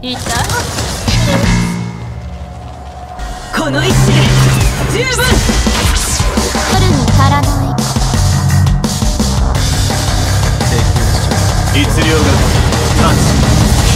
いた？この一置で十分。春に足らないが立つ